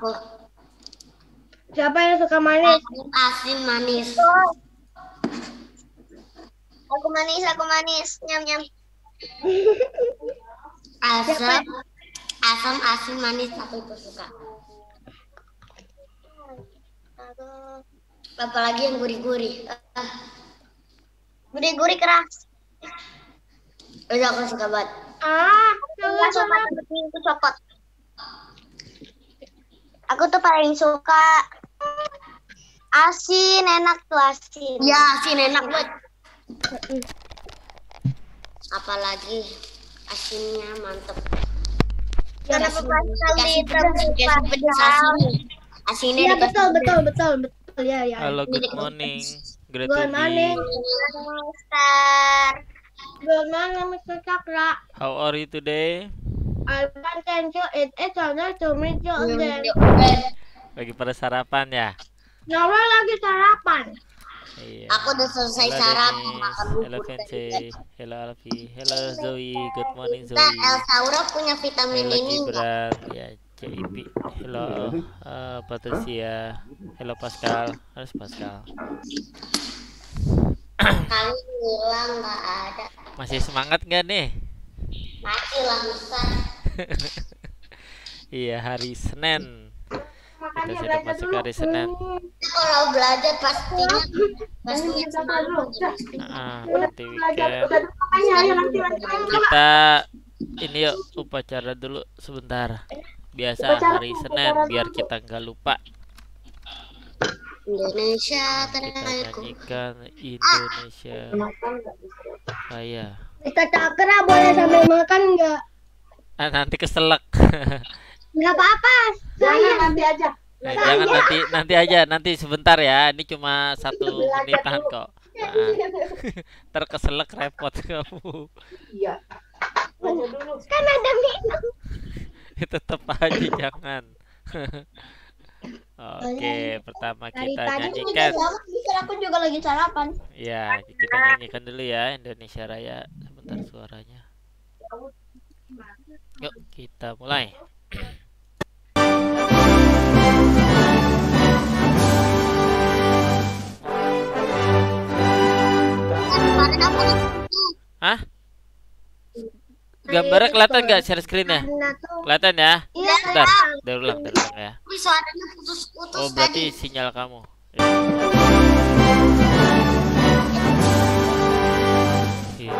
Aku. Siapa yang suka manis? Asin, asin manis. Aku manis, aku manis. Nyam nyam. Asam, asam, asin, manis. Aku itu suka. Apalagi yang gurih-gurih. Ah, Gurih-gurih keras. itu aku suka banget. Ah, Enggak suka itu copot. Aku tuh paling suka asin, enak tuh asin. Ya, asin enak banget. Apalagi asinnya mantep. Kenapa kasih pedas Pascal? asinnya. Dikasih betul betul betul betul ya ya. Halo, good morning. Great to Good morning. Mister. Good morning, Mr. Cakra. How are you today? Lagi pada sarapan ya? Nora lagi sarapan. Iya. Aku udah selesai sarapan makan Hello bubur tadi. Hello Alfi. Hello Zoe. Good morning Kita Zoe. Elsaura punya vitamin Hello ini? Gibran. Ya, JIP. Hello uh, Patricia. Hello Pascal. Harus Pascal. Kali bilang nggak ada. Masih semangat gak nih? Masih lah Mister. Iya, hari Senin. Makanya sudah belajar masuk dulu. hari Senin. Kalau belajar pastinya pastinya semangat. Ah, nanti Belajar weekend. udah makanya ayo nanti nanti Kita ini yuk upacara dulu sebentar. Biasa hari Senin biar kita nggak lupa. Indonesia Kita tanahku. nyanyikan Indonesia Raya. Mr. Cakra boleh sambil makan nggak? Ah, nanti keselak. Nggak apa-apa. Saya nanti aja. Nah, jangan nanti nanti aja nanti sebentar ya. Ini cuma satu menitan kok. Ah, ntar keselak repot kamu. Iya. Kan ada minum. Tetap aja jangan. Oke, pertama Dari kita tadi nyanyikan. Bisa aku juga lagi sarapan. Ya, kita nyanyikan dulu ya Indonesia Raya. Sebentar suaranya. Yuk, kita mulai. Hah? Gambarnya kelihatan nggak share screen-nya? Kelihatan ya? Iya. Bentar, dari ulang, dari ulang ya. tapi suaranya putus-putus Oh, berarti sinyal kamu. Ya. Iya.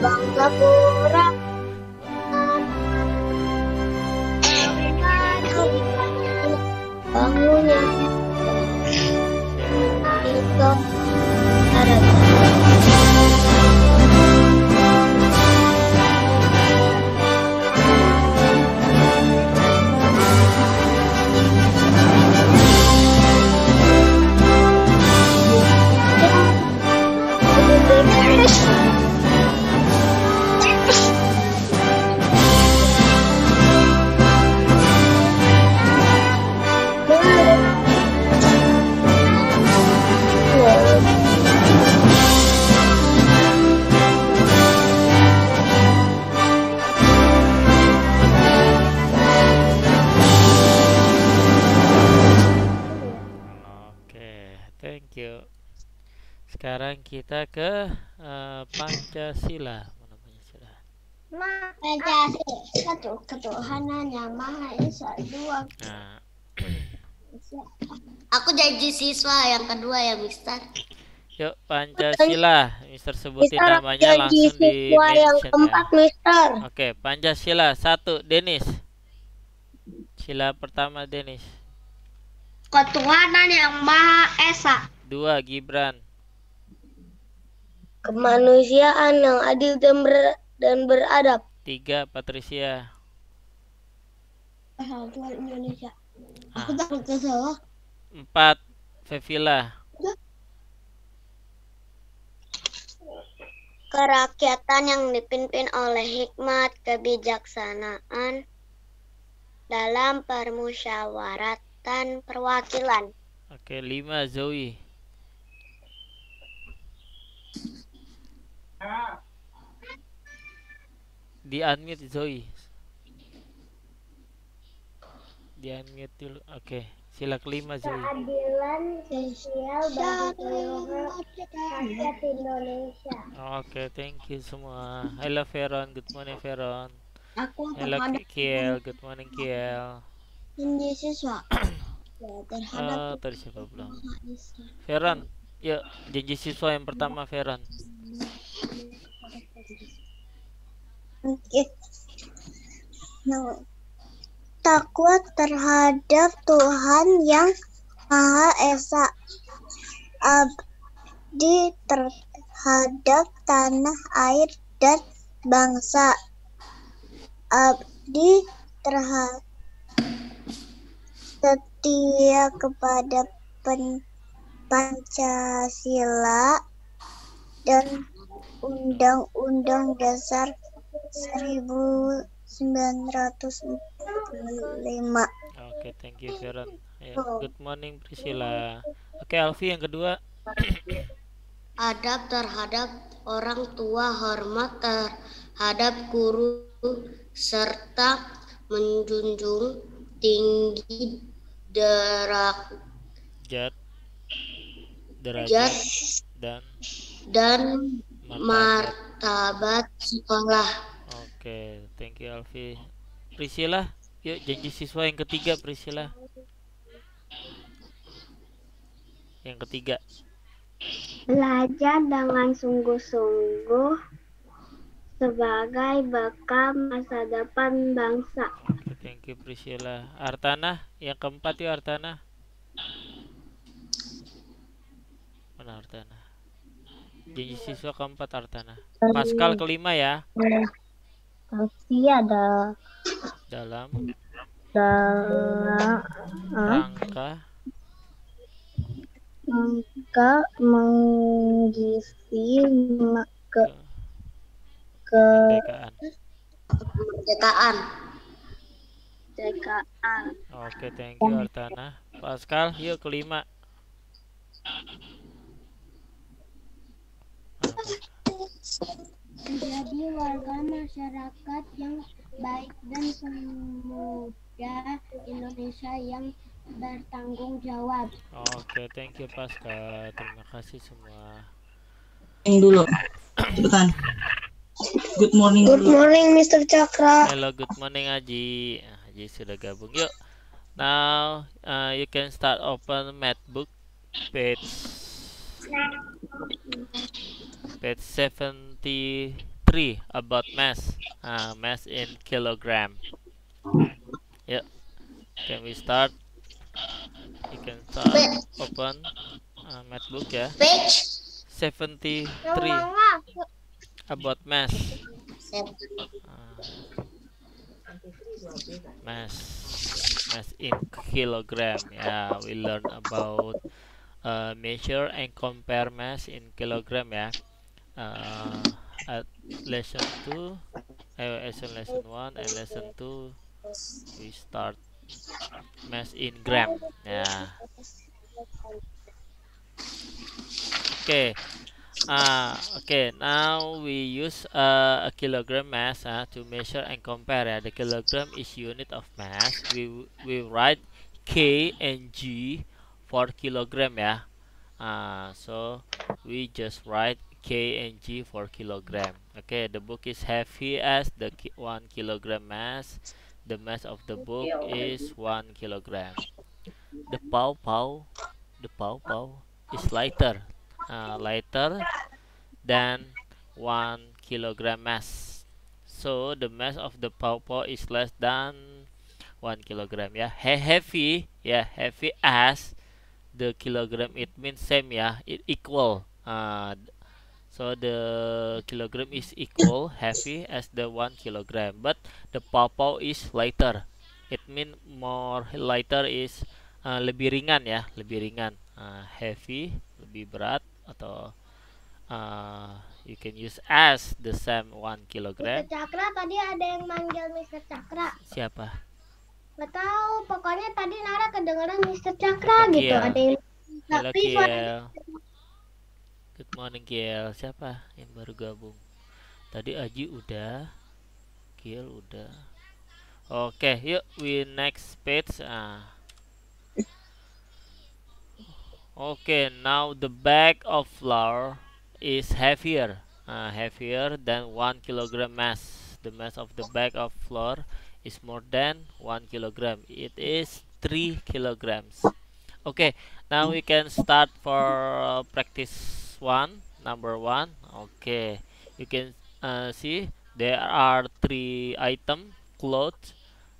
Bangsa kurang bangunnya. Itu. Ada Pancasila satu ketuhanan yang maha esa dua Nah, Aku jadi siswa yang kedua ya, Mister. yuk Pancasila. Mister sebutin Mister namanya jadi langsung di siswa yang mention keempat ya. Mister Oke, Pancasila satu, Denis. Sila pertama Denis. Ketuhanan yang Maha Esa. Dua Gibran. Kemanusiaan yang adil dan ber- dan beradab. Tiga Patricia. Persatuan Indonesia. Ah. Aku takut salah. Empat Fevila. Kerakyatan yang dipimpin oleh hikmat kebijaksanaan dalam permusyawaratan perwakilan. Oke, lima Zoe. Di unmute Zoe. Di unmute dulu. Oke, sila kelima Zoe. Keadilan sosial bagi seluruh rakyat Indonesia. Oke, thank you semua. Hello Veron, good morning Veron. Aku Hello Kiel, good morning Kiel. menjadi siswa ya, terhadap Oh, tadi siapa belum? Veron, yuk janji siswa yang pertama Veron. Nah, takwa terhadap Tuhan yang Maha Esa. Abdi terhadap tanah air dan bangsa. Abdi terhadap setia kepada pen- Pancasila dan Undang-Undang Dasar 1945. Oke, thank you Veron. Ya, good morning Priscilla. Oke, Alfi yang kedua. Adab terhadap orang tua, hormat terhadap guru, serta menjunjung tinggi derajat Jad, derajat dan dan martabat. martabat sekolah. Oke, thank you Alfi. Priscilla, yuk janji siswa yang ketiga Priscilla. Yang ketiga. Belajar dengan sungguh-sungguh sebagai bekal masa depan bangsa. Oke, thank you Priscilla. Artana, yang keempat yuk Artana. Mana Artana? Janji siswa keempat Artana. Pascal kelima ya. Pasti ada Dalam dalam rangka angka mengisi ma- ke ke kemerdekaan. Kemerdekaan. Oke, thank you Artana. Pascal, yuk kelima. Menjadi warga masyarakat yang baik dan pemuda Indonesia yang bertanggung jawab. Oke, thank you Pascal. Terima kasih semua. morning dulu. Cepetan. Good morning Good dulu. morning, Mr. Cakra. Hello, good morning Aji. Ah, Aji sudah gabung. Yuk. Now, uh, you can start open Mathbook page page 73 about mass. Uh, mass in kilogram. Yuk. Can we start? You can start open uh, Mathbook ya. Page 73 about mass. Uh, mass mass in kilogram yeah we learn about uh, measure and compare mass in kilogram ya uh, at lesson 2 uh, lesson lesson 1 and lesson 2 we start mass in gram yeah okay Ah, okay. Now we use uh, a kilogram mass uh, to measure and compare. Yeah. The kilogram is unit of mass. We we write k and g for kilogram. Yeah. Uh, so we just write k and g for kilogram. Okay. The book is heavy as the one kilogram mass. The mass of the book is one kilogram. The pow pow, the pow pow is lighter uh, lighter than 1 kilogram mass. So the mass of the pawpaw is less than one kilogram ya He- heavy ya heavy as the kilogram it means same ya it equal uh, so the kilogram is equal heavy as the one kilogram but the pawpaw is lighter it mean more lighter is uh, lebih ringan ya lebih ringan uh, heavy lebih berat atau uh, you can use as the same one Mr. kilogram Cakra tadi ada yang manggil Mr. Cakra. siapa Gak tahu, pokoknya tadi Nara kedengeran Mr. Cakra Oke, gitu. Ada yang Halo tapi suara Good morning Kiel Siapa yang baru gabung? Tadi Aji udah Kiel udah. Oke yuk we next page. Ah. Oke now the bag of flour is heavier. Uh, Heavier than 1 kilogram mass. The mass of the bag of flour is more than 1 kilogram. It is 3 kilograms. Okay now we can start for uh, practice one number one. Okay you can uh, see there are three items clothes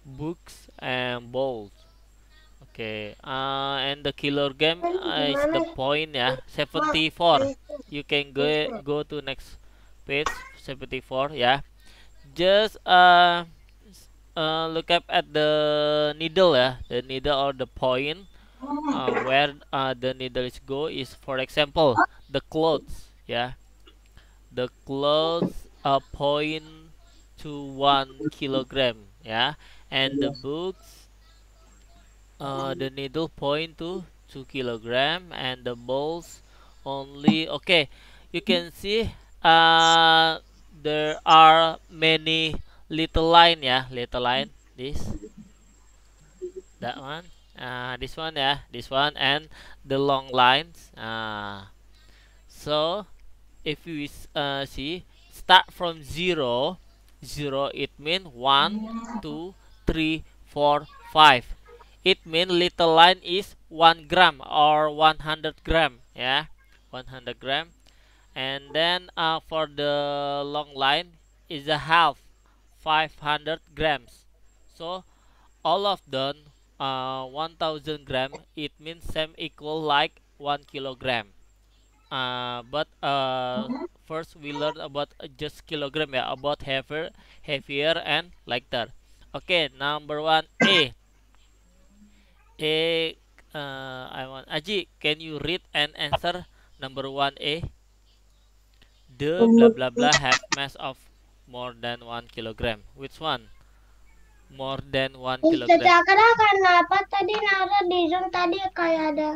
books and bowls. Okay uh, and the kilogram uh, is the point yeah 74 you. can go go to next page 74 yeah. Just uh, uh look up at the needle yeah the needle or the point uh, where uh, the needles go is for example the clothes yeah. The clothes uh, point to one kilogram yeah. And the books uh, the needle point to two kilogram and the balls only okay. You can see uh, there are many little line yeah. Little line this that one uh, this one yeah this one and the long lines. Uh, so if s- uh, see start from zero zero it mean one two three four five. It mean little line is one gram or 100 gram yeah 100 gram. And then uh, for the long line is a half 500 grams. So all of them uh, 1000 gram it means same equal like 1 kilogram. Uh, but uh, first we learn about just kilogram yeah about heavier heavier and lighter. Okay number one a. A uh, i want aji can you read and answer number one a? The blah blah blah have mass of more than one kilogram. Which one more than one Mr. kilogram. Cakra kenapa tadi Nara di Zoom tadi kayak ada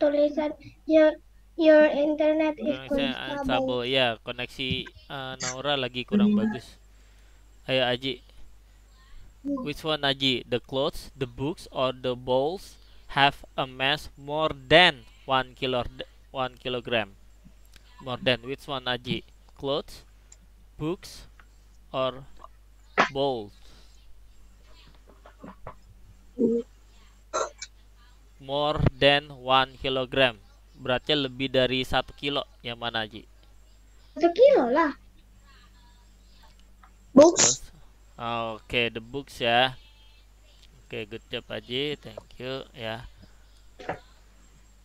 tulisan your your internet is Koneksi unstable. unstable. Ya koneksi uh, Naura lagi kurang bagus. Ayo Aji. Which one Aji? The clothes the books or the bowls have a mass more than one kilo one kilogram? More than. Which one Aji? Clothes books or bowls more than one kilogram beratnya lebih dari satu kilo yang mana Aji Satu kilo lah. Books. Terus, Oke, the books ya. Oke, good job Aji, thank you ya.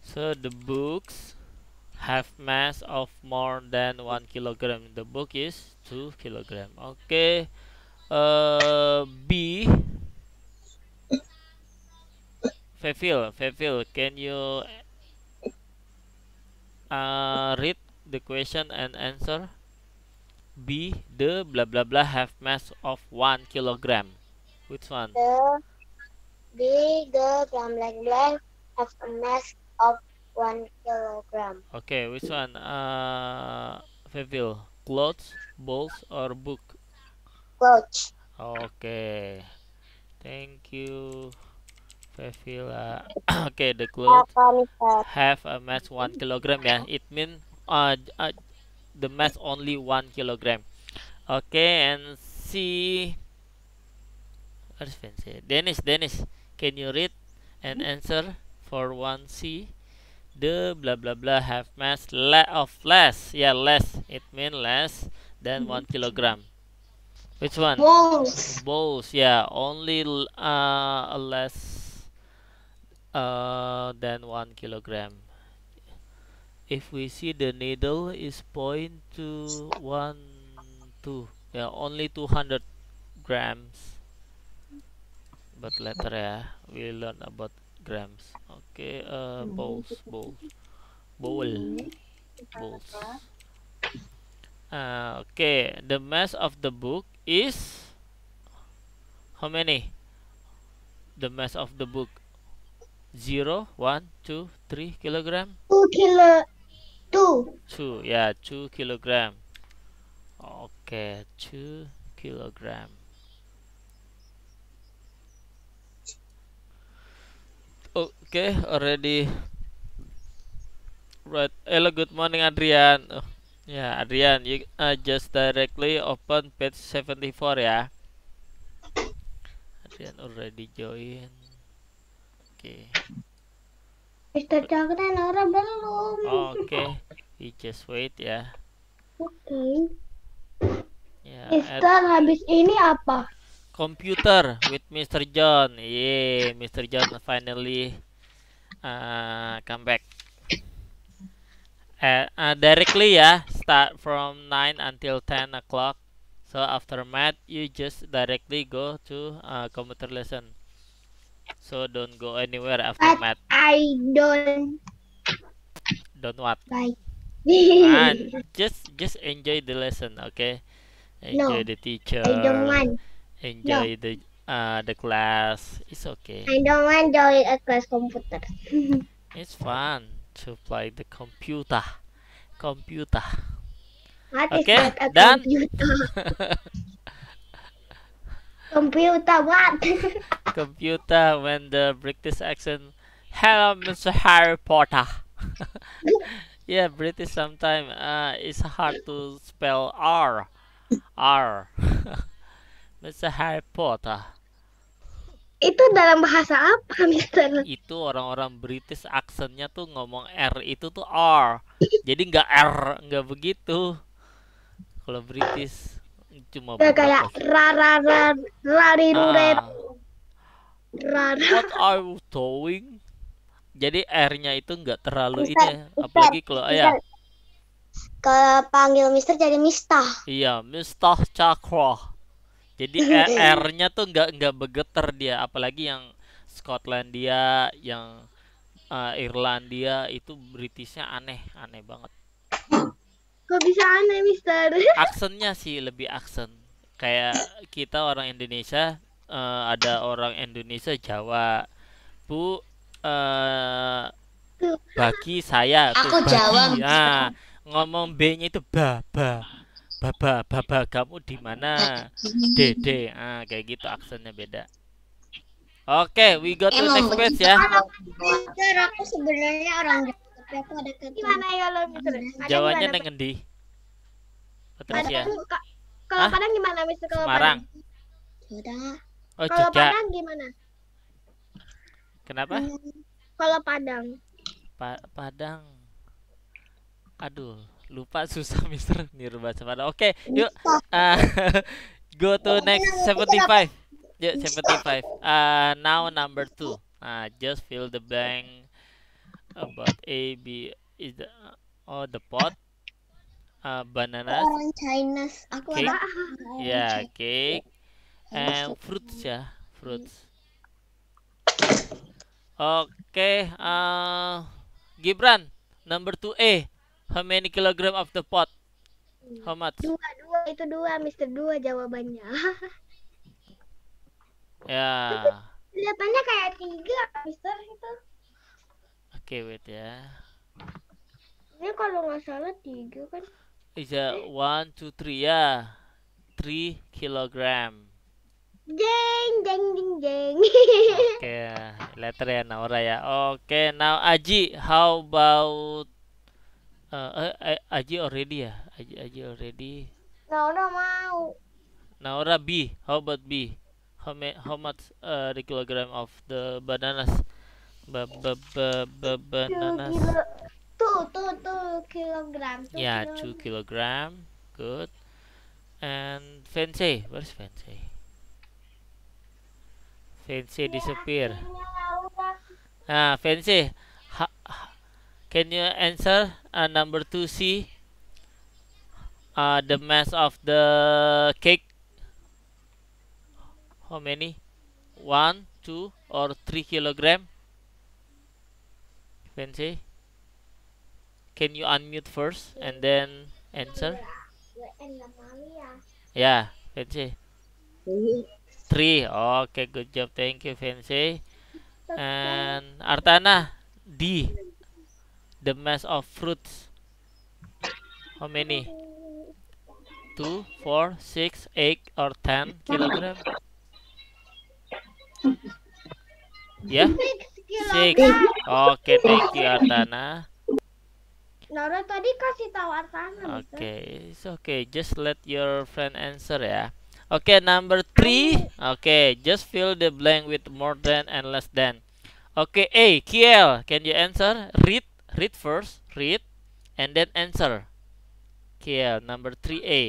So the books have mass of more than one kilogram. The book is two kilogram. Oke, eh B. Fevil, Fevil, can you uh, read the question and answer? B. The blah blah blah have mass of one kilogram. Which one? The big the blank blank blank have a mass of one kilogram. Okay, which one? Uh, Fevil, clothes, balls, or book? Clothes. Okay, thank you, Uh, okay, the clothes have a mass one kilogram. Yeah, it mean uh, uh the mass only one kilogram. Okay, and C. Where's Vinci? Dennis, Dennis, can you read and answer for one C? The blah blah blah have mass le of less. Yeah, less. It mean less than one kilogram. Which one? Balls. Bowls, yeah, only uh less uh than one kilogram. If we see the needle is point to one two, yeah, only two hundred grams. But later yeah, we learn about grams. Okay, uh, bowls, bowls, bowl, bowls. Uh, okay, the mass of the book is how many? The mass of the book zero, one, two, three kilogram. Two kilo. Two. Two, yeah, two kilogram. Okay, two kilogram. Okay, already. Right. Hello, good morning, Adrian. Oh, yeah, Adrian, you uh, just directly open page 74 ya. Adrian already join. Okay. Mister Chandra Nora belum. Okay. You just wait ya. Oke. Ya. Mister at- habis ini apa? computer with Mr. John. Yeah, Mr. John finally uh, come back. Uh, uh, directly ya, start from 9 until 10 o'clock. So after math, you just directly go to uh, computer lesson. So don't go anywhere after But math. I don't Don't what? like. And just just enjoy the lesson, okay? Enjoy the teacher. I don't want. Enjoy the uh the class. It's okay. I don't want join a class computer. It's fun to play the computer. Computer. What is Okay, that a computer? computer what? computer when the British accent. Hello, Mr. Harry Potter. yeah, British sometimes uh, it's hard to spell R. R. Mr. Harry Potter. Itu dalam bahasa apa, Mister? Itu orang-orang British aksennya tuh ngomong R itu tuh R. Jadi nggak R, nggak begitu. Kalau British cuma Ya, kayak beberapa- ra ra ra rari ruret Ah. ra ra. What are you doing? Jadi R-nya itu nggak terlalu ini, Mister, ya. Mister, apalagi kalau ya, Kalau panggil Mister jadi Mista. iya, Mr. Chakra. Jadi E- R-nya tuh nggak nggak bergetar dia, apalagi yang Skotlandia, yang uh, Irlandia itu Britishnya aneh, aneh banget. Kok bisa aneh, Mister? Aksennya sih lebih aksen. Kayak kita orang Indonesia, eh, ada orang Indonesia Jawa, Bu. eh Tuh. bagi saya tuh Aku bagi. Jawa, Nah, ngomong B-nya itu ba ba baba baba kamu di mana dede ah kayak gitu aksennya beda oke we go to Emang next page ya Mister, aku sebenarnya orang Jawa, tapi aku ada Gimana ya lo, Mister? Padang jawanya gimana, neng Padang, Patricia. Ka- kalau? Padang gimana, Mister? Kalau Semarang. Sudah. oh? Kalau Jogja. Padang gimana? kenapa? Kalau Padang. Pa- Padang. Aduh lupa susah Mister. Niru bahasa Padang oke yuk. Uh, go to next 75 yuk 75 uh, now number two. Uh, just fill the blank about A B is the oh the pot uh, bananas Orang China. Aku Cake. orang yeah China. cake and fruits ya fruits oke uh, Gibran number two A how many kilogram of the pot how much Dua, dua. Itu dua, Mister. Dua jawabannya. ya Kelihatannya kayak tiga, Mister. Itu. Oke wait ya Ini kalau nggak salah tiga kan. is a one two three ya three kilogram Jeng, jeng, jeng, jeng. Oke, letter ya Naura ya. Oke, now Aji, how about uh, uh, Aji already ya? Aji Aji already. Udah mau. Naura B, how about B? How how much uh, the kilogram of the bananas? Ba ba ba ba bananas. kilo. Tuh, tuh, tuh, kilogram. Tuh, Ya, kilogram. two kilogram. Good. And Fancy, where's Fancy? Fancy disappear. Ah, Fancy, ha, ha- can you answer uh, number two C? Uh, the mass of the cake. How many? One, two, or three kilogram? Fancy, can you unmute first and then answer? Yeah, Fancy. Three. Okay, good job. Thank you, Fancy. And Artana, D. The mass of fruits. How many? Two, four, six, eight, or ten kilogram? Yeah, six. Okay, thank you, Artana. Nara tadi kasih tahu Artana. Okay, it's okay. Just let your friend answer ya. Okay, number three. Okay, just fill the blank with more than and less than. Okay, A, Kiel, can you answer? Read, read first, read, and then answer. Kiel, number three A.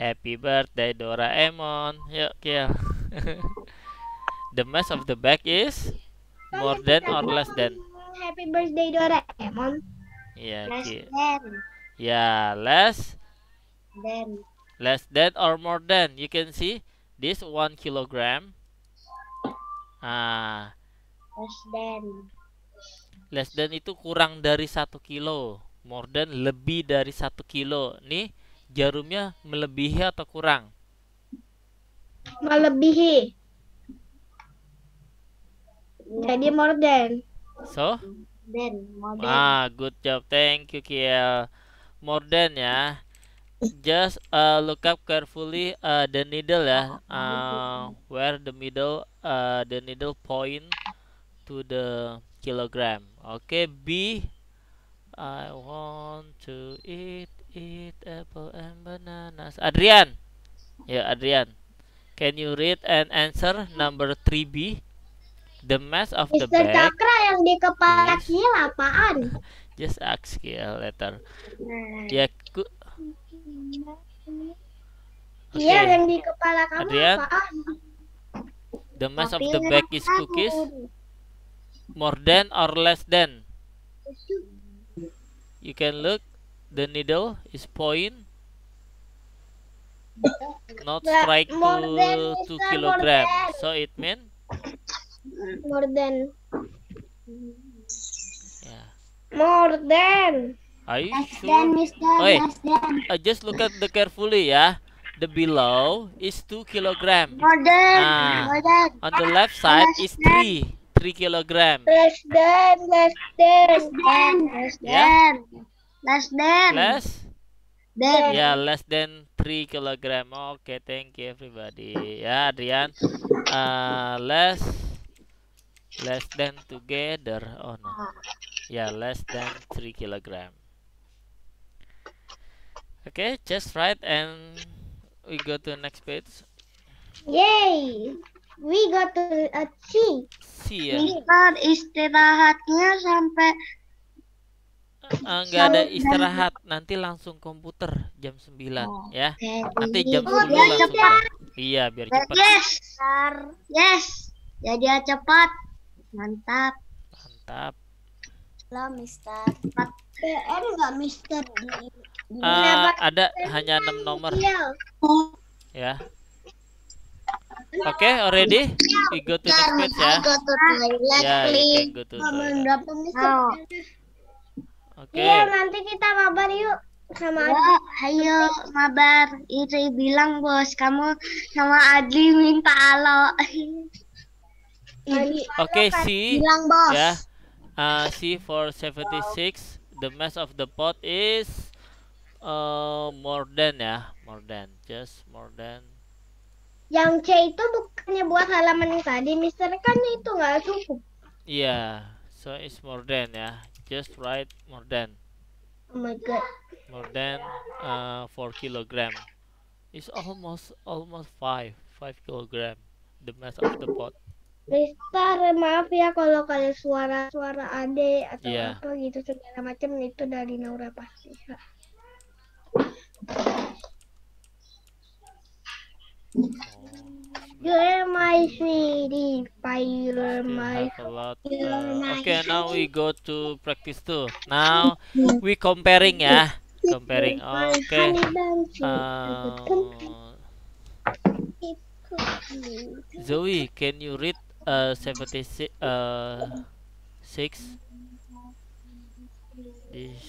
Happy birthday Doraemon. Yuk, Kiel. the mass of the bag is more than or less than? Happy birthday Doraemon. Yeah, Less Kiel. than. Yeah, less Then. less than or more than you can see this one kilogram ah Less than. less than itu kurang dari satu kilo more than lebih dari satu kilo nih jarumnya melebihi atau kurang Melebihi. Jadi more than. so? Then. More than. ah good job. Thank you Kiel. More than ya. Just uh, look up carefully uh, the needle ya. Uh, where the middle uh, the needle point to the kilogram. Okay B. I want to eat eat apple and bananas. Adrian. Ya Adrian. Can you read and answer number 3B the mass of the Mister bag Cakra yang di kepala Yes. Kiel apaan? just ask ya later Nah. ya ku Okay. yang di kepala kamu Adrian? apaan? The mass of Tapi the bag is aku. cookies more than or less than. You can look. The needle is point. Not strike to two kilogram. So it mean More than. yeah. More than. Are you Less sure? than, Mister. Oi. Less than. Uh, just look at the carefully ya. The below is two kilogram. More than. Ah. More than. On the left side Less is than. three. Three kilogram. Less than, less than. Less than. Less Yeah. than. Less than. Less. Than. Yeah, less than 3 kilogram. Okay, thank you everybody. Ya, Adrian. Uh, less less than together. Oh no. Yeah, less than 3 kilogram. Okay, just right and we go to next page. Yay! We got to a C. See ya. Mister istirahatnya sampai Eh, nggak ada istirahat, nanti langsung komputer jam 9 Oh, ya. Oke, Nanti jam dia 10 langsung. cepat. Iya, biar cepat. Yes. Yes. Jadi dia cepat. Mantap. Mantap. Halo, Mister. PR nggak Mister? Eh, ada hanya 6 nomor ya. Oke, already? We go to next page ya. Go to toilet, Ya, go to toilet. Oh. Oke. Iya, nanti kita mabar yuk sama Ya, ayo mabar. Iri bilang bos, kamu sama Adli minta alo. Oke, C Bilang bos. ya. Uh, C for 76. The mass of the pot is uh, more than ya, more than just more than. Yang C itu bukannya buat halaman yang tadi, Mister kan itu nggak cukup. Iya, so it's more than ya. Just write more than. Oh my god. More than uh, 4 kilogram. It's almost almost 5 5 kilogram. The mass of the pot. Mister, maaf ya kalau kalian suara-suara ade atau Iya. apa gitu segala macam itu dari Naura pasti. You're my sweetie pie. You're my uh, my okay, now we go to practice two. Now we comparing ya, comparing. Okay. Uh, Zoe, can you read uh 76 uh 6 this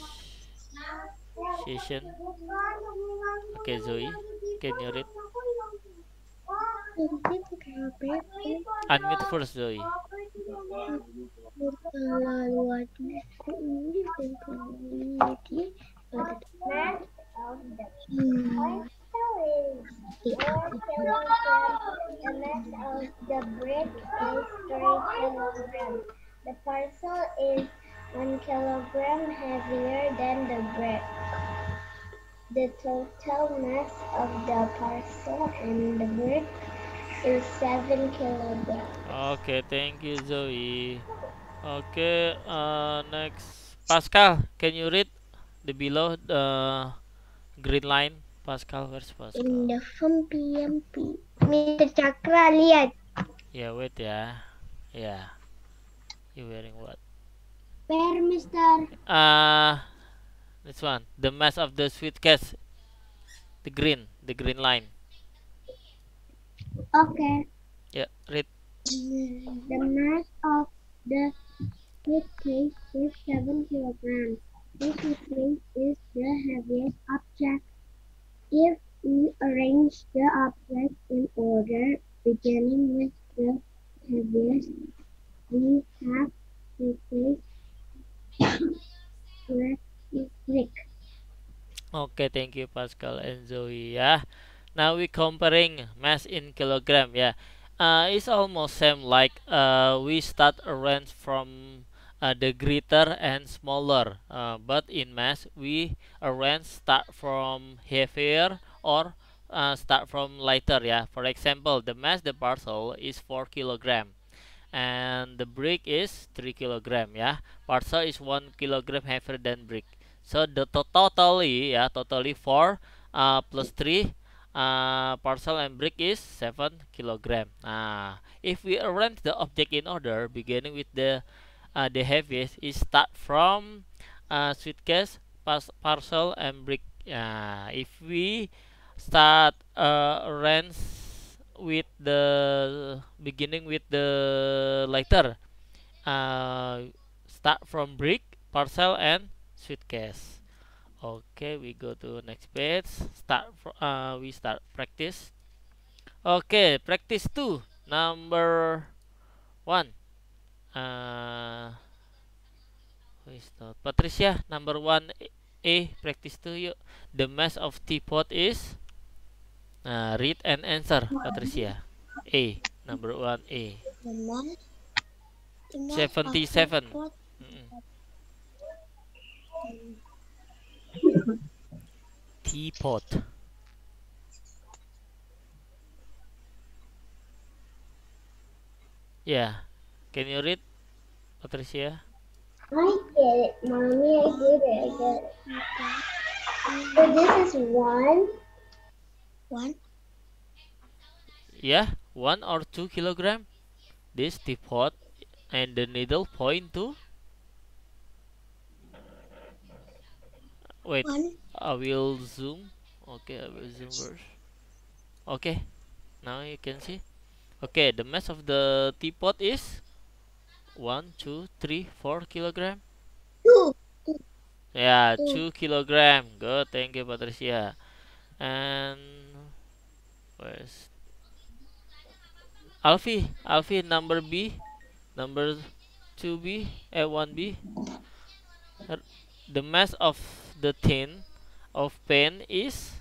session? Okay, Zoe, can you read? Unmute first, Zoe. Hmm. The mass of the brick is 3 kilograms. The parcel is 1 kilogram heavier than the brick. The total mass of the parcel and the brick is 7 kilograms. Okay, thank you, Zoe. Okay, uh, next, Pascal, can you read the below the green line? Pascal, where's Pascal? In the FMPMP. Mr. Cakra, lihat. Yeah, wait ya. Yeah. You wearing what? Where, Mister? Uh this one. The mass of the suitcase. The green, the green line. Okay. Yeah, read. The mass of the suitcase is 7 kilograms. This suitcase is the heaviest object. If we arrange the objects in order, beginning with the heaviest, we have suitcase, black, brick. Okay, thank you Pascal and Zoe ya. Now we comparing mass in kilogram ya. Uh, it's almost same like uh, we start arrange from uh, the greater and smaller. Uh, but in mass we arrange start from heavier or uh, start from lighter ya. For example, the mass the parcel is 4 kilogram and the brick is 3 kilogram ya. Parcel is 1 kilogram heavier than brick. So the to- totally ya totally 4 uh, plus 3 uh, parcel and brick is 7 kilogram. Nah, if we arrange the object in order beginning with the uh, the heaviest is start from uh, suitcase, parcel and brick. Uh, if we start uh, arrange with the beginning with the lighter uh, start from brick, parcel and suitcase. Okay, we go to next page. Start. Uh, we start practice. Okay, practice two. Number one. Uh, who is? Patricia. Number one. A, practice two. Yuk. The mass of teapot is. Uh, read and answer, Patricia. A. Number one. A. The pot Mm-mm. Teapot. Yeah. Can you read, Patricia? I get it, mommy. I get it. I get it. So this is one. One. Yeah, one or two kilogram. This teapot and the needle point to. Wait, One. I will zoom. Okay, I will zoom first. Okay, now you can see. Okay, the mass of the teapot is one, two, three, four kilogram. Two. Yeah, Two. kilogram. Good, thank you, Patricia. And where's Alfie? Alfie, number B, number two B, eh, one B. The mass of the tin of pen is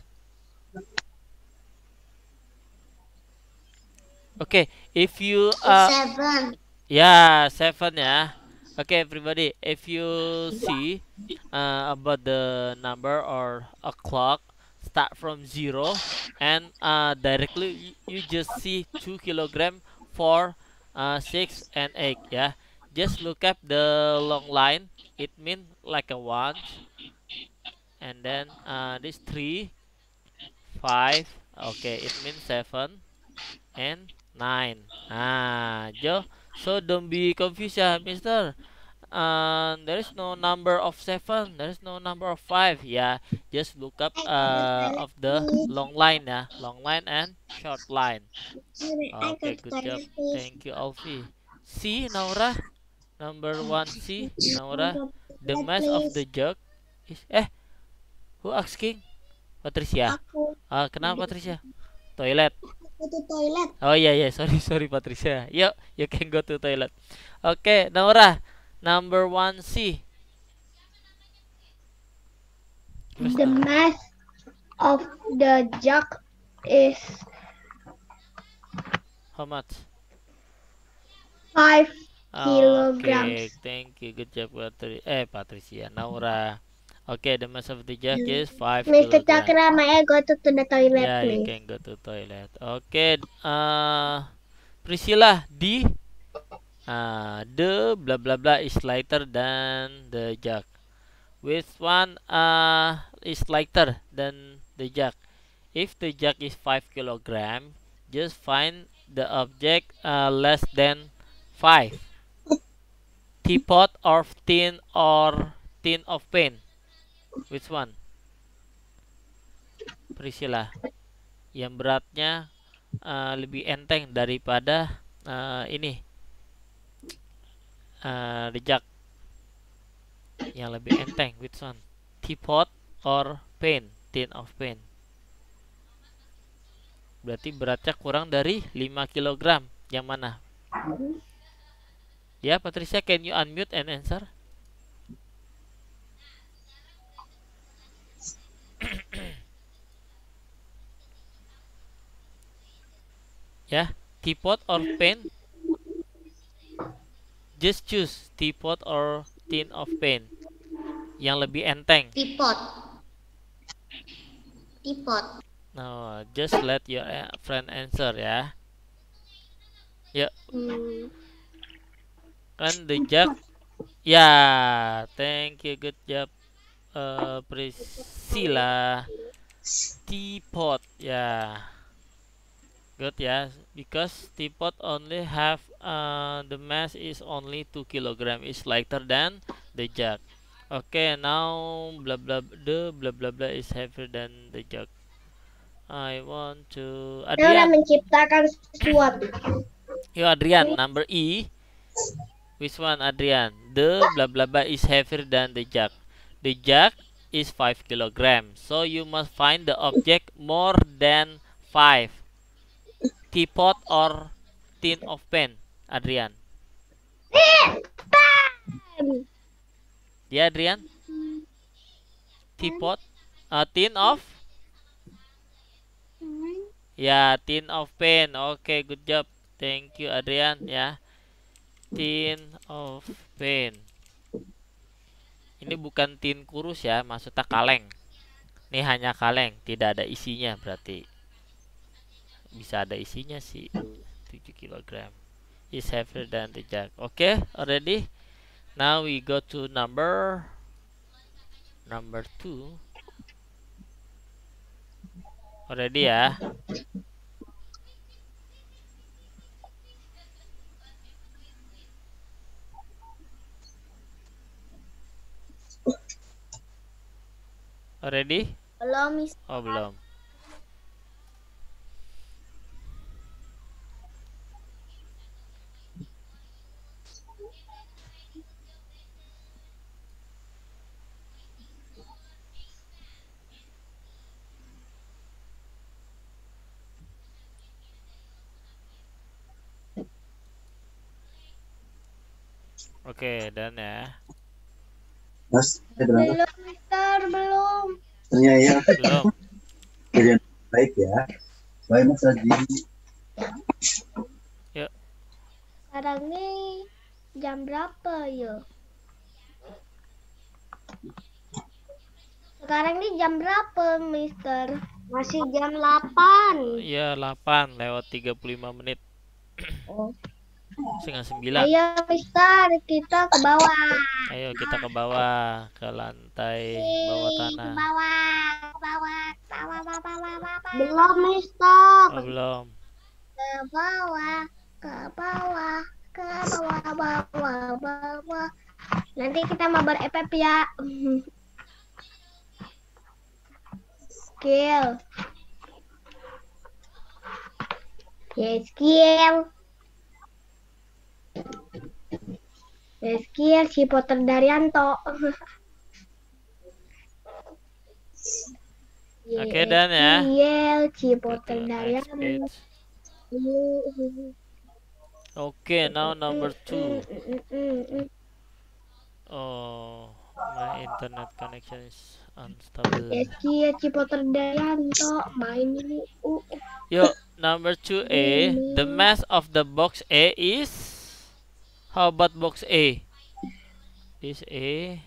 okay. If you uh, Seven. Yeah, seven ya. Okay, everybody. If you see uh, about the number or a clock, start from zero and uh, directly you, you just see two kilogram, four, uh, six, and eight. Yeah, just look up the long line. It means like a one, and then uh, this three, five, Okay, it means seven and nine. Ah, Joe. So don't be confused, ya, Mister. Uh, there is no number of seven. There is no number of five. Yeah, just look up uh, of the long line, ya, long line and short line. Okay, good job. Thank you, Alfie. C, Naura. Number one C, Naura. The mass of the jug is eh. Who asking? Patricia. Ah, kenapa Patricia? Toilet. Itu toilet. Oh iya iya, sorry sorry Patricia. Yuk, you can go to toilet. Oke, Naura. Number one C. Terus, The mass of the jug is How much? five Okay, Kilograms. thank you. Good job, Patri eh Patricia. Naura. Okay, the mass of the jug is 5 Mr. kilograms. Cakra, may I go to, to the toilet, Yeah, you please? can go to toilet. Okay, uh, Priscilla, D. Uh, the blah blah blah is lighter than the jug. Which one uh is lighter than the jug? If the jug is five kilogram, just find the object uh, less than five. Teapot or tin or tin of paint. Which one? Priscilla. Yang beratnya uh, lebih enteng daripada uh, ini. Uh, yang lebih enteng. Which one? Teapot or paint tin of paint berarti beratnya kurang dari 5 kg yang mana? Ya Patricia can you unmute and answer ya teapot or paint? Just choose teapot or tin of paint. Yang lebih enteng. Teapot. Teapot. no just let your uh, friend answer ya. Ya. Hmm. kan the jug ya thank you good job uh, Priscilla. Teapot ya good ya because teapot only have uh, the mass is only 2 kilogram is lighter than the jug okay now blah blah the blah blah blah is heavier than the jug I want to Adrian menciptakan sesuatu. Yo Adrian, number E. Which one Adrian? The blah blah blah is heavier than the jug. The jug is 5 kilogram. So you must find the object more than 5. Teapot or tin of pen, Adrian. Ya Adrian? Teapot? Uh, tin of? Ya, tin of pen. Oke, good job. Thank you Adrian ya. Tin of pen. Ini bukan tin kurus ya, maksudnya kaleng. Ini hanya kaleng, tidak ada isinya berarti. Bisa ada isinya sih. 7 kg. Is heavier than the jug. Oke, already. Now we go to number number 2. Already ya. Already? Belum, Miss. Oh, belum. Oke, dan ya. Mas, Belum, Mister, belum. kerja ya. Belum. Kerja baik ya. Baik Mas Raji. Sekarang nih jam berapa ya? Sekarang nih jam berapa, Mister? Masih jam 8. Iya, 8 lewat 35 menit. Oh. Setengah 9. Ayo, Mister, kita ke bawah. Ayo kita ke bawah, ke lantai bawah Ke tanah. bawah, ke bawah, ke bawah, Belum, Mister. Oh, belum. Ke bawah, ke bawah, ke bawah, bawah, bawah. Nanti kita mau ber-FF ya. Skill. Ya, skill. Skill si Potter Daryanto. Oke, dan ya. Skill si Potter Daryanto. page. Okay, now number two. Oh, my internet connection is unstable. Skill si Potter Daryanto main ini. Yo, number two A. The mass of the box A is. How about box A? This A.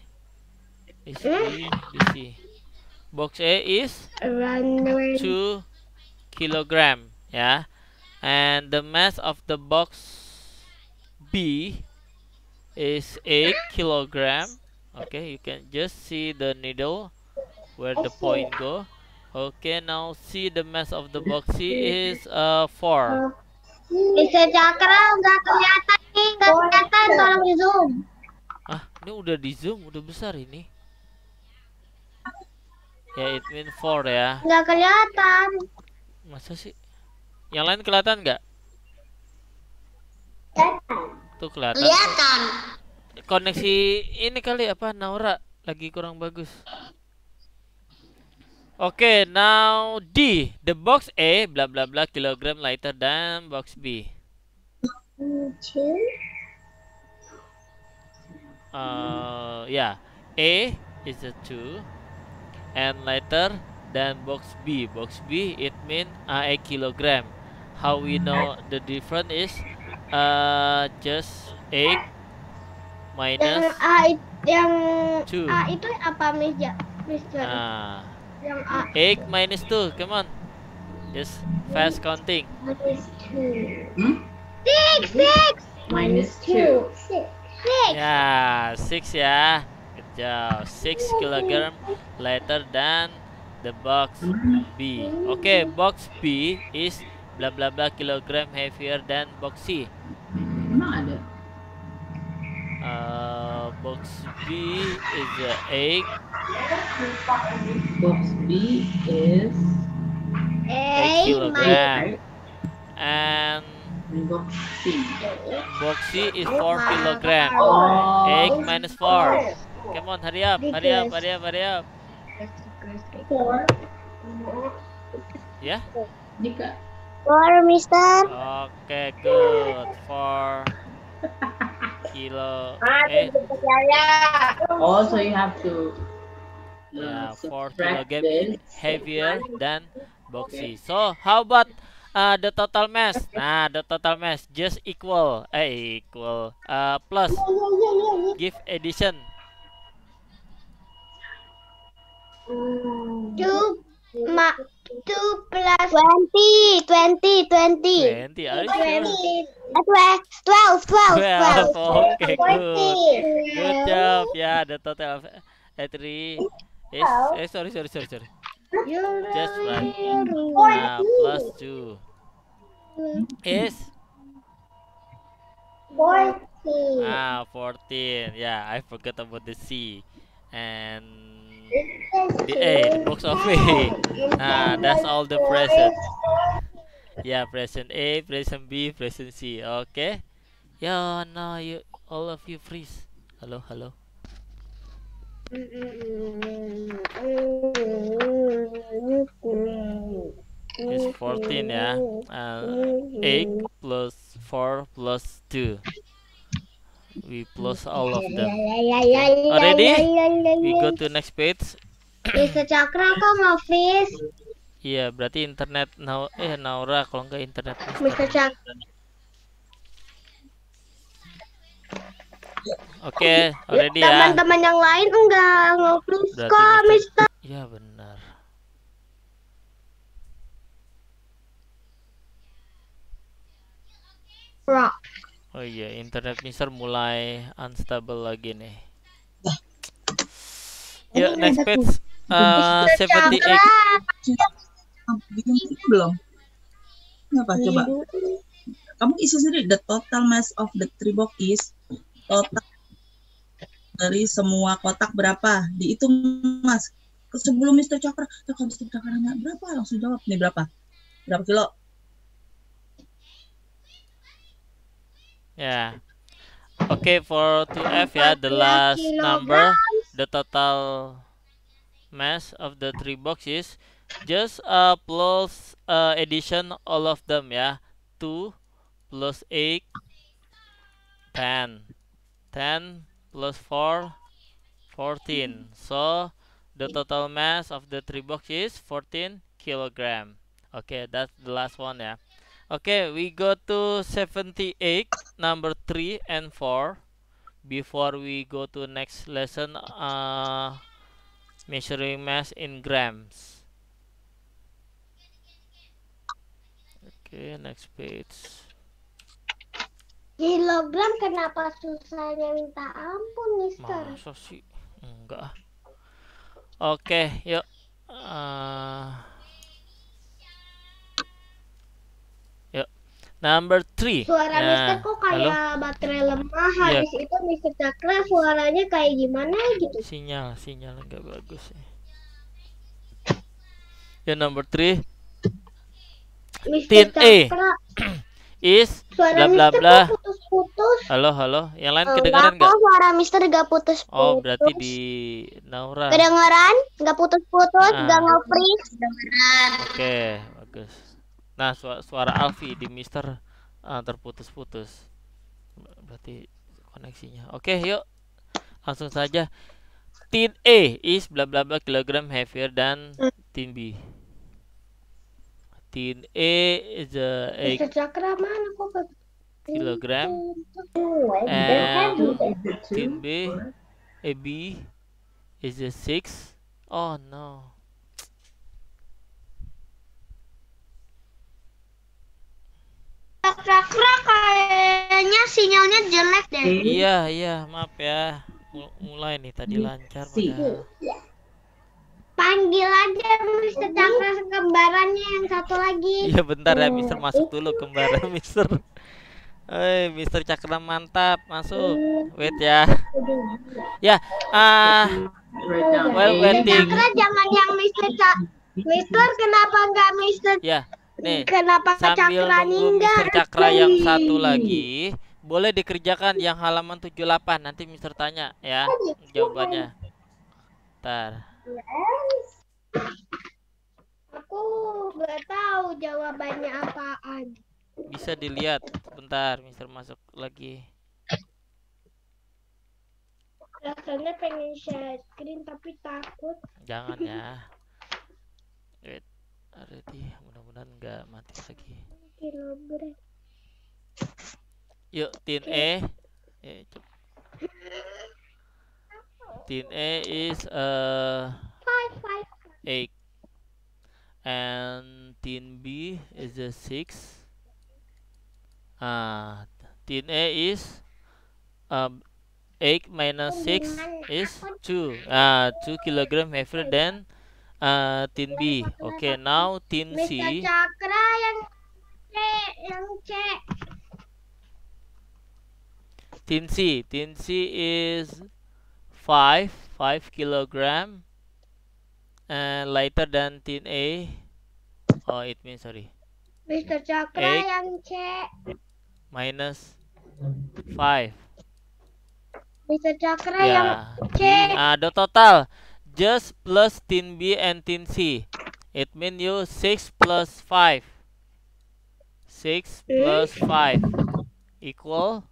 This B. This C. Box A is run, run. two kilogram. Yeah, and the mass of the box B is eight kilogram. Okay, you can just see the needle where the point go. Okay, now see the mass of the box C is uh four. Bisa cakra nggak kelihatan nih, nggak kelihatan tolong di zoom. Ah, ini udah di zoom, udah besar ini. Ya, it mean four ya. Nggak kelihatan. Masa sih? Yang lain kelihatan nggak? Tuh kelihatan. Kelihatan. Koneksi ini kali apa Naura lagi kurang bagus. Oke, now D. The box A bla bla bla kilogram lighter than box B. Uh, yeah. A is a 2 and lighter than box B. Box B it mean uh, a kilogram. How we know the difference is uh, just 8 Yang minus A it- yang Two. A itu apa Miss? Mister? Yang A 8 minus 2. Come on. Just fast counting. minus two. Hmm? Six, six. Minus two. Six. Six. Ya, 6 ya. Good job. 6 kilogram lighter than the box B. Okay, box B is blah blah blah kilogram heavier than box C. Emang ada? Uh, box B is uh, 8 Box B is 8 Eight kilogram and And box C. box C is 4 kilogram. Oh. 8 minus 4. Come on, hurry up, hurry up, hurry up, hurry up. Four. Ya. Nika. Four, Mister. Oke, good. 4 kilo eh Oh, so you have to. Yeah, uh, four subtract kilogram heavier than boxy. So how about uh, the total mass? Nah, the total mass just equal, eh equal, uh, plus give addition. Two, ma, two plus twenty, twenty, twenty. Twenty, are you sure? Uh, twelve, twelve, twelve. Okay, good. Good job. Yeah, the total of uh, three is eh sorry sorry sorry sorry. Just right. Nah, plus two is Forty. ah 14. Yeah, I forgot about the C and the A, the box of A. Ah, that's all the present. Yeah, present A, present B, present C. Okay. Yeah, no, you all of you freeze. Hello, hello. It's 14 yeah Uh, 8 plus 4 plus 2. We plus all of them. Already? We go to next page. Bisa cakra kok mau fish? Iya, berarti internet Nau eh Naura kalau enggak internet Mr. Cakra. Oke, already ya. Teman-teman yang lain enggak Berarti kok, Mister- Mister. Iya benar. Rock. Oh iya, internet Mister mulai unstable lagi nih. Yuk, next page. Uh, 78. kamu bikin ini belum? Ini apa? Coba. Kamu isi sendiri. The total mass of the three box is total dari semua kotak berapa? Dihitung mas. Sebelum Mr. Cakra, ya kalau Mr. Cakra nanya berapa, langsung jawab. Nih berapa? Berapa kilo? Yeah. Okay, for 2F ya, the last number, the total mass of the three boxes, just uh, plus uh, addition all of them ya. 2 plus 8, 10. 10 plus 4, 14. So, the total mass of the three box is 14 kilogram. Okay, that's the last one ya. Okay, we go to 78, number 3 and 4. Before we go to next lesson, uh, measuring mass in grams. Okay, next page. Kilogram kenapa susahnya minta ampun, Mister? Masa sih? Enggak. Oke, yuk. Uh, Number 3. Suara Mister kok kayak baterai lemah. Habis itu Mister Cakra suaranya kayak gimana gitu. Sinyal, sinyal enggak bagus ya. Ya number 3 Mister Tin A. Cakra is suara bla bla Mister bla. putus-putus. Halo, halo. Yang lain Enggak kedengaran kok enggak? suara Mister gak putus-putus. Oh, berarti di Naura. Oke, Kedengeran? Gak putus-putus, Ah. gak nge-freeze. bagus. Nah, suara, suara Alfi di Mister ah, terputus-putus. Ber- Berarti koneksinya. Oke, yuk. Langsung saja. Tin A is bla bla bla kilogram heavier than tin B. Tin A is a Mister 8 Cakra mana kok gak kilogram and heavy. tin B A B is a 6. Oh no. Cakra kayaknya sinyalnya jelek deh. Iya, iya, maaf ya. Mul- Mulai nih tadi lancar Si. padahal. Panggil aja Mister Cakra kembarannya yang satu lagi. Iya bentar ya Mister masuk dulu kembaran Mister. Eh Mister Cakra mantap masuk. Wait ya. Ya ah down Well, waiting. Cakra jangan yang Mister Cak. Mister kenapa nggak Mister? ya nih Kenapa sambil nunggu? Mister Cakra yang satu lagi boleh dikerjakan yang halaman 78 nanti Mister tanya ya jawabannya. Ntar. Aku nggak tahu jawabannya apaan. Bisa dilihat bentar Mister masuk lagi. Rasanya pengen share screen tapi takut. Jangan ya. Wait. Ready. Mudah-mudahan nggak mati lagi. Kilogram. Yuk, tin E. Eh, cep- tin E is uh, Five five. 8 and tin B is a 6. Ah, tin A is um, 8 minus 6 is 2. Ah, 2 kilogram heavier than uh, tin B. Okay, now tin C. Cakra yang C, yang C. Tin C. Tin C is 5, 5 kilogram and lighter than tin A. Oh, it means sorry. Mister Cakra Eight. yang C. Minus 5. Mister Cakra yang Ya. C. Ah, the total just plus tin B and tin C. It means you 6 plus 5. 6 plus 5 equal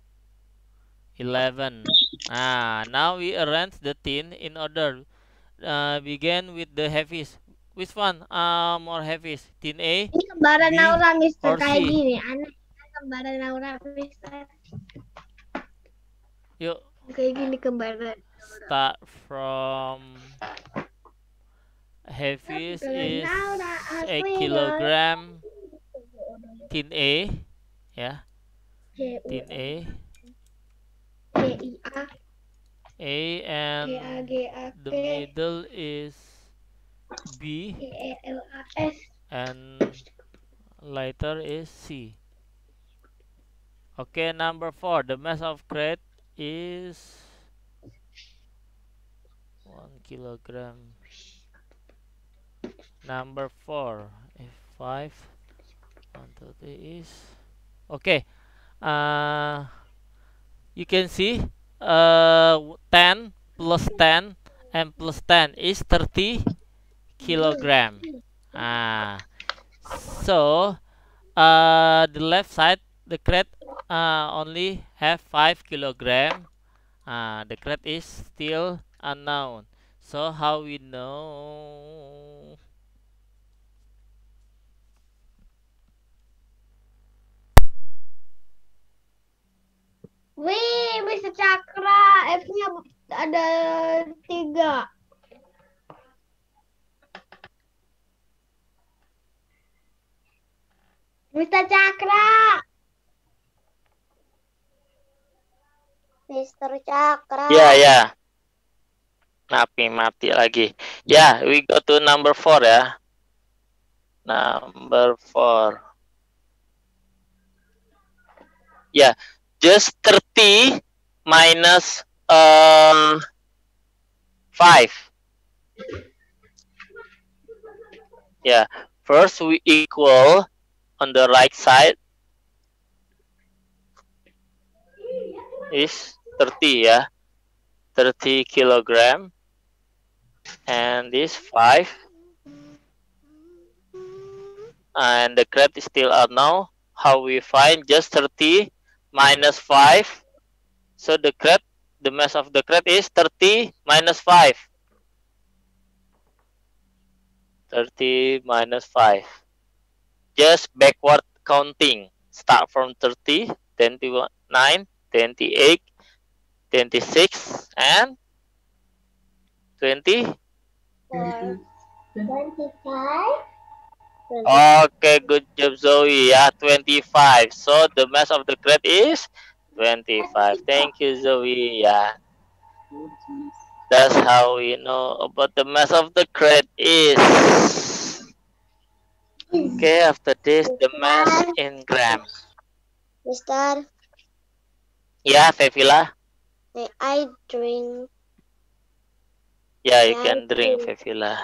11. Ah, now we arrange the tin in order. Uh, begin with the heaviest. Which one? Uh, more heaviest? Tin A? Ini kembaran B Naura Mister kayak gini. Aneh kembaran Naura Mister. Yuk, Kayak gini kembaran. Start from heaviest is Naura 8 asli kilogram. Tin A ya C U tin A. C I. A A G A and G A the T middle is B. E E L A S. And later is C. Okay, number four. The mass of crate is kilogram. Number four. If five, one, two, three is okay. Uh, you can see uh 10 plus 10 and plus 10 is 30 kilogram. Ah, so uh the left side the crate uh, only have 5 kilogram uh, the crate is still unknown so how we know Wih, bisa cakra. F-nya ada tiga. Bisa cakra. Mister Cakra. ya ya napi mati lagi. Ya we go to number 4 ya. Number 4 ya just 30 minus um 5 ya first we equal on the right side is 30 ya. 30 kilogram and this 5 and the crate is still unknown how we find just 30 minus 5 so the crate the mass of the crate is 30 minus 5 30 minus 5 just backward counting. Start from 30 29 28 26 and 20 Twenty-five. okay good job zoe. Yeah 25 so the mass of the crate is 25 thank you zoe. Yeah. That's how we know about the mass of the crate is. Okay after this the mass in grams Mister, yeah fevila may I drink? Yeah you can drink fevila.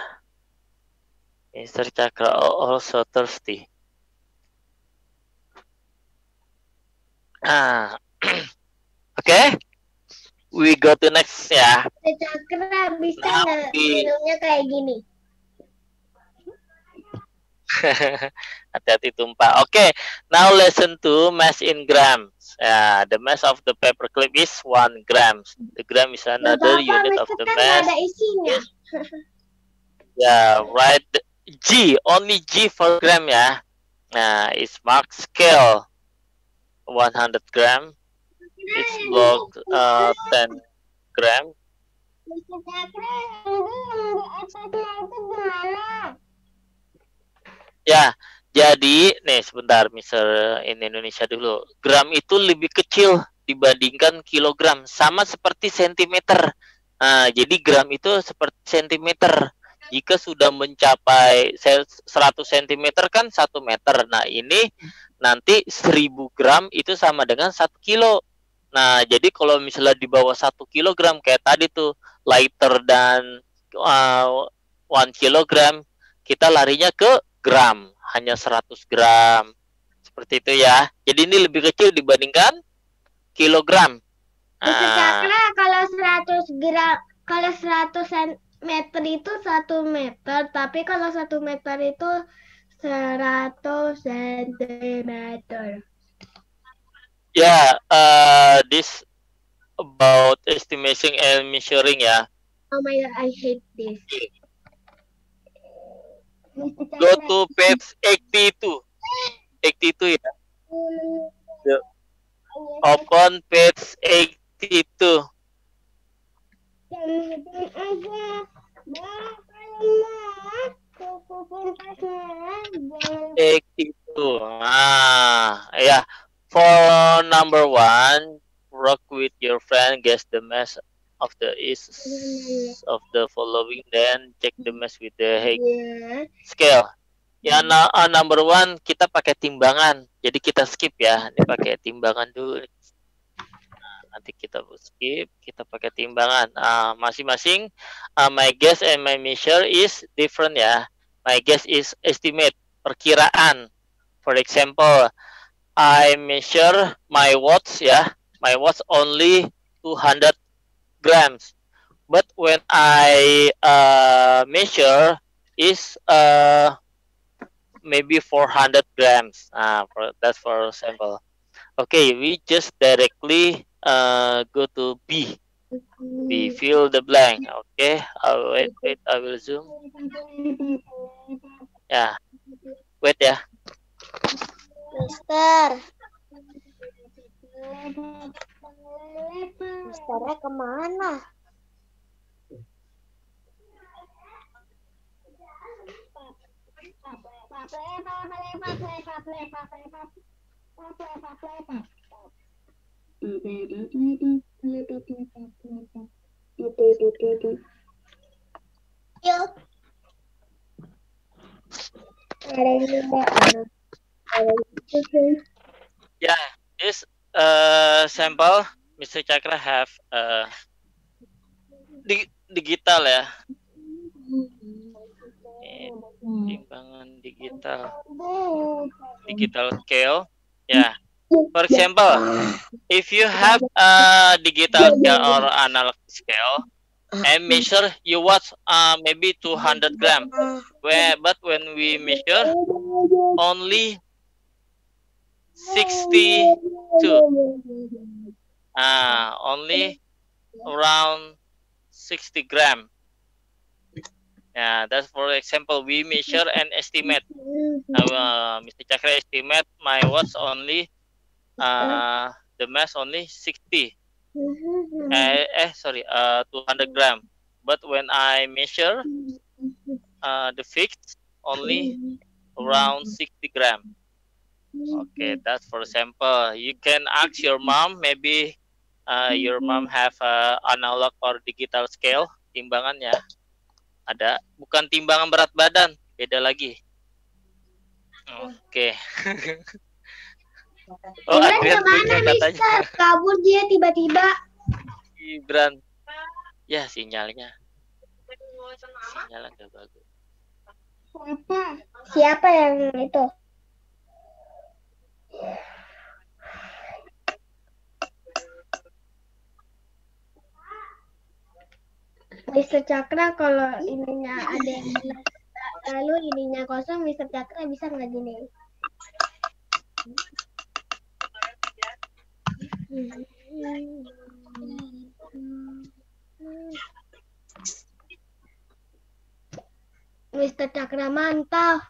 Mr chakra al- also thirsty. Ah okay. We go to next ya cakra bisa nggak minumnya kayak gini? Hati-hati tumpah. Oke, now lesson 2 mass in grams. Ya, the mass of the paperclip is 1 grams. The gram is another apa-apa, unit of the mass. Ya, write the- G, only G for gram ya. Nah, it's mark scale 100 gram. It's log uh, 10 gram. Mister Cakra, ini itu gimana? Ya, jadi nih sebentar, Mister in Indonesia dulu. Gram itu lebih kecil dibandingkan kilogram, sama seperti sentimeter. Nah, jadi gram itu seperti sentimeter. Jika sudah mencapai se- 100 cm kan 1 meter. Nah, ini nanti 1000 gram itu sama dengan 1 kilo. Nah, jadi kalau misalnya di bawah 1 kilogram kayak tadi tuh lighter dan uh, 1 kilogram, kita larinya ke gram, hanya 100 gram. Seperti itu ya. Jadi ini lebih kecil dibandingkan kilogram. Ah, Cakra kalau 100 gram kalau 100 sen- meter itu 1 meter, tapi kalau 1 meter itu 100 sentimeter. yeah, uh, this about estimation and measuring ya. Oh my god, I hate this. Go to page 82. 82 ya. Open page 82. jangan aja. Bah, kalau kuku pintasnya, jangan 82. Ah, yeah. For number one, work with your friend, guess the mass of the is of the following, then check the mass with the ya. scale. Ya, na- uh, number one kita pakai timbangan. Jadi kita skip ya. Ini pakai timbangan dulu. Nah, nanti kita skip, kita pakai timbangan. Ah, masing-masing uh, my guess and my measure is different ya. My guess is estimate, perkiraan. For example, I measure my watts ya. My watts only 200 grams. But when I uh, measure is uh, maybe 400 grams. Ah, for, that's for example. Okay, we just directly uh, go to B. B, fill the blank. Okay, uh, wait, wait, I will zoom. Ya, wait ya. Mister. Misternya ke mana? Juga. Yeah, this uh, sample Mr. Chakra have uh, di digital ya. Ini Timbangan digital, digital scale. Ya. For example, if you have a digital scale or analog scale and measure you watch uh, maybe 200 gram, where but when we measure only 62 uh, only around 60 gram. Yeah that's for example we measure and estimate. Uh, mr chakra estimate my watts only uh, the mass only 60 eh, eh sorry uh, 200 gram. But when i measure uh, the fixed only around 60 gram. Okay, that's for example. You can ask your mom, maybe uh, your mom have a analog or digital scale timbangannya. Ada, bukan timbangan berat badan, beda lagi. Oke. oh, Gibran Adrian punya katanya. Mister? Kabur dia tiba-tiba. Gibran. Ya, sinyalnya. Sinyalnya nggak bagus. Siapa yang itu? Mister Cakra kalau ininya ada yang bilang lalu ininya kosong Mister Cakra bisa nggak gini? Mister Cakra mantap.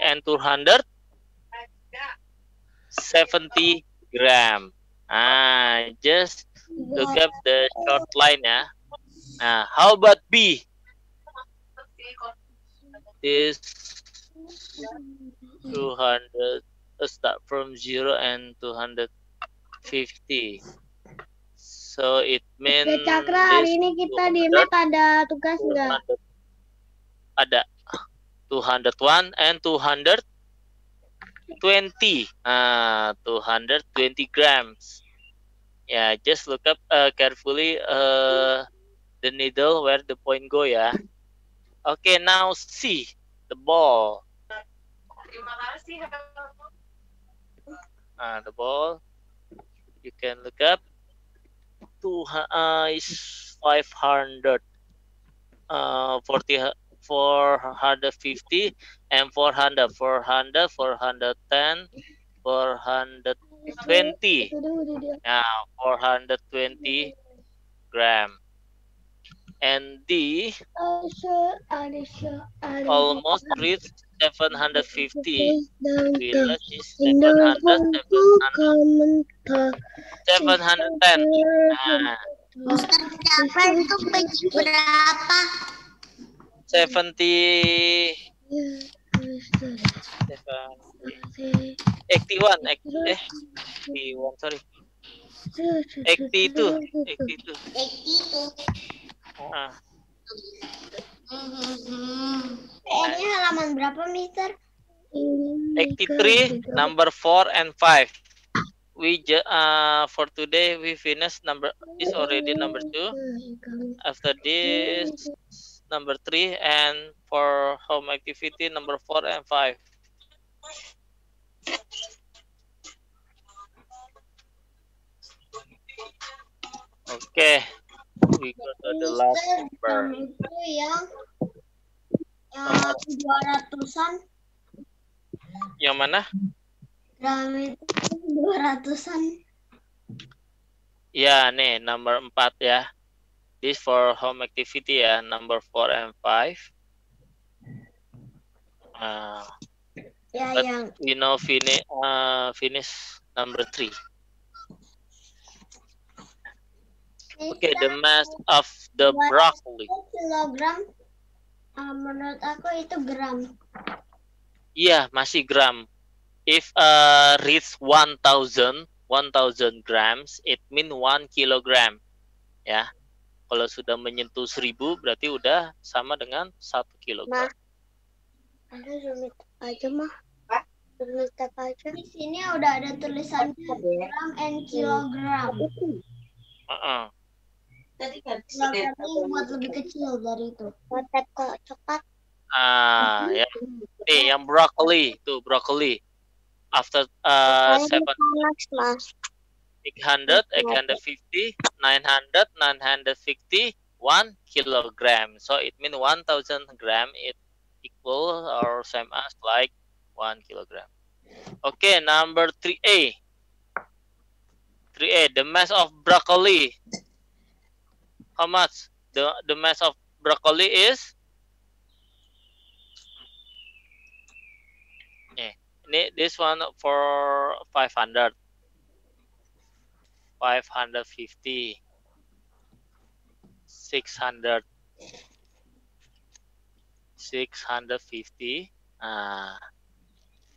And 270 gram. Ah, just look up the short line ya. Nah, how about B? This 200 uh, start from 0 and 250. So it means Mister Cakra hari ini kita di Met ada tugas nggak? ada 201 and 220 ah 220 grams yeah just look up uh, carefully uh, the needle where the point go ya okay now C the ball. Ah the ball. You can look up. Two uh, is 500 uh 40 450 and 400 400 410 420 now 420 gram and D almost reached 750 we reached Seven hundred berapa? eh? Sorry. 82 82 82 Oh. Nah. Ini halaman berapa, Mister? 83, number four and five. We uh, for today we finish number is already number two. After this number three and for home activity number four and five. The last number. itu yang yang dua ratusan, Yang mana? gram itu dua ratusan. Ya, nih nomor 4 ya. This for home activity ya, number 4 and 5. Uh, Ya, But- yang we now finish uh, finish number 3. Okay, the mass of the broccoli. kilogram. Ah, menurut aku itu gram. Iya, masih gram. If uh, reach 1000, 1000 grams, it mean 1 kilogram. Ya. Kalau sudah menyentuh 1000 berarti udah sama dengan 1 kilogram. Ada zoom it aja mah. Zoom it aja. Di sini udah ada tulisannya gram and kilogram. Uh-uh. Kilogram ini buat lebih kecil dari itu. Kotak kok coklat. Ah, ya. Nih, yang broccoli, tuh broccoli. After uh, 7 mas. 800, 850, 900, 950, 1 kilogram. So it means 1000 gram it equal or same as like 1 kilogram. Okay, number 3A. 3A, the mass of broccoli. How much? The the mass of broccoli is? Eh, this one for 500. 550 600 650 ah.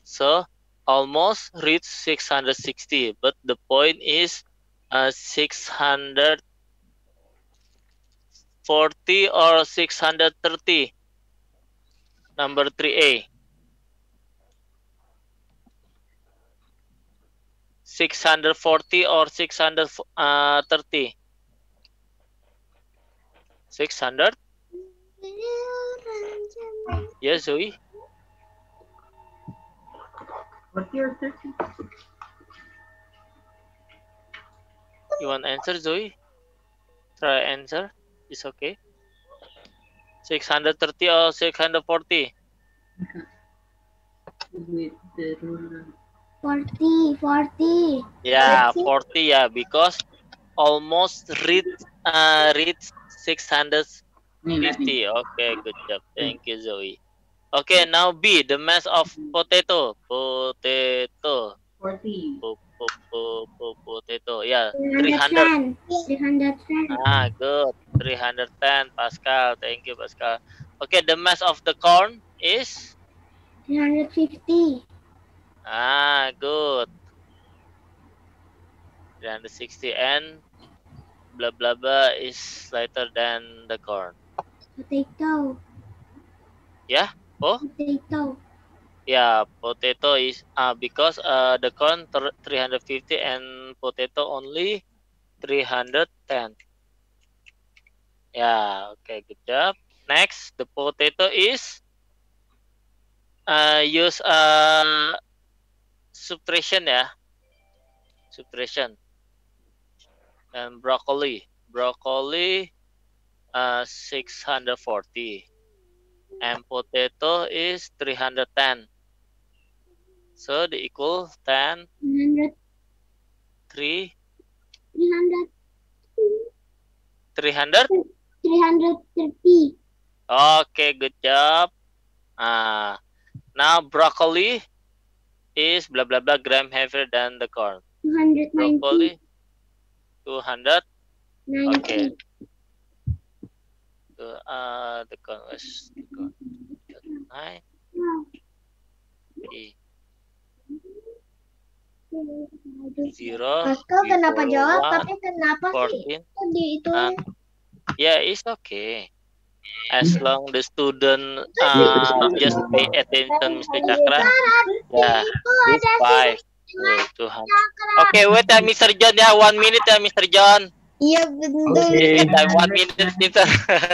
So almost reach 660 but the point is uh, 640 or 630 number 3a 640 or 630 600 yes Zoe. 40 or 30? you want answer Zoe? Try answer it's okay 630 or 640 With the ruler. 40, 40. yeah 40. 40 yeah because almost reach uh reach 650 Nih, lihat nih. okay good job thank you Zoe okay now B the mass of potato potato 40. po, po, po, po, potato yeah 300 300. 300. ah good 310 Pascal thank you Pascal okay the mass of the corn is 350. ah good 360 and blah blah blah is lighter than the corn Potato. Yeah? Oh? Potato. Yeah, potato is uh, because uh, the corn thr- 350 and potato only 310. Yeah, okay, good job. Next, the potato is uh, use uh, subtraction ya. Subtraction. And broccoli. Broccoli uh, 640 and potato is 310. So the equal 10, 300. 3, 300. 300. 330. Okay, good job. Ah, Now broccoli is blah blah blah gram heavier than the corn. 290. Broccoli 200. Okay. So, uh, the corn was the corn. nine. Okay. Zero. Pascal kenapa jawab? Tapi kenapa sih 14. itu di itu? Ah. Yeah, it's okay. As long the student uh, just pay attention, Mr. Chakra. Yeah, it's five. Two, 200. Okay, wait, uh, Mr. John. Yeah, one minute, uh, Mr. John. Iya betul. Okay, uh, one minute, Mr.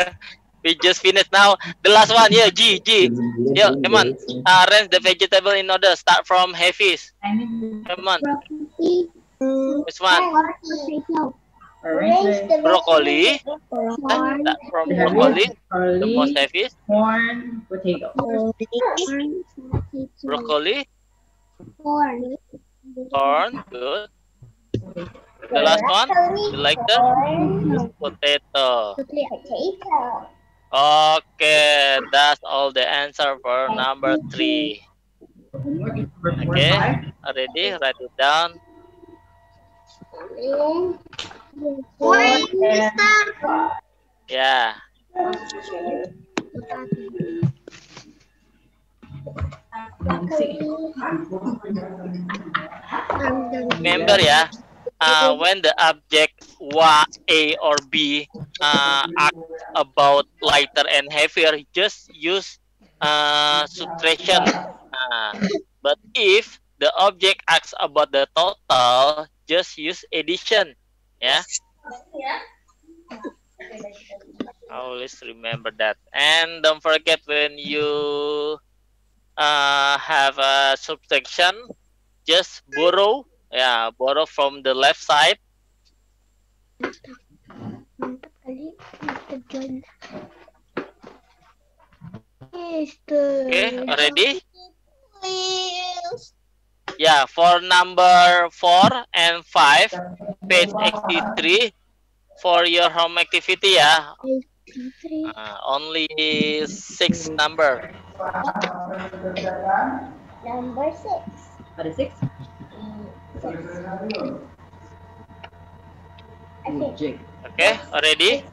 we just finished now. The last one, yeah, G, G. Yeah, come on. Uh, arrange the vegetable in order. Start from heaviest. Come on. Which one? Arrange the Broccoli. corn, Start from broccoli. The most heaviest. corn, potato. Broccoli. corn, Corn. Good. The last one. You like the corn, potato. potato. Okay, that's all the answer for number three. Okay, ready? Write it down. Wait, Mister. Yeah. Remember ya, uh, when the object wa A or B uh, act about lighter and heavier, just use uh, subtraction. Uh, but if the object acts about the total, just use addition. Yeah. Always remember that. And don't forget when you uh, have a subtraction, just borrow. Yeah, borrow from the left side. Okay, ready? Yeah, for number four and five, page 83 for your home activity. Yeah, Three. uh, only six number. Number six. Ada six? I think Jig. Okay, ready?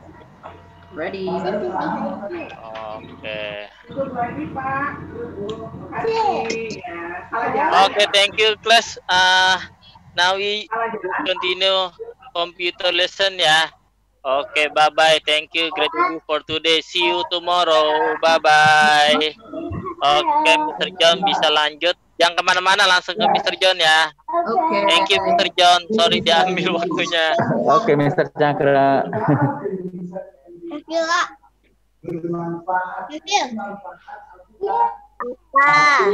Ready? you. Okay. Okay, thank you, class. Uh, now we continue computer lesson ya. Oke, bye bye. Thank you, great review for today. See you tomorrow. Bye bye. Oke, Mr. John bisa lanjut. Jangan ke mana-mana, langsung ke Mr. John ya. Okay. Thank you, Mr. John. Sorry diambil waktunya. Oke, Mr. Cakra. Gila. Gila. Ah.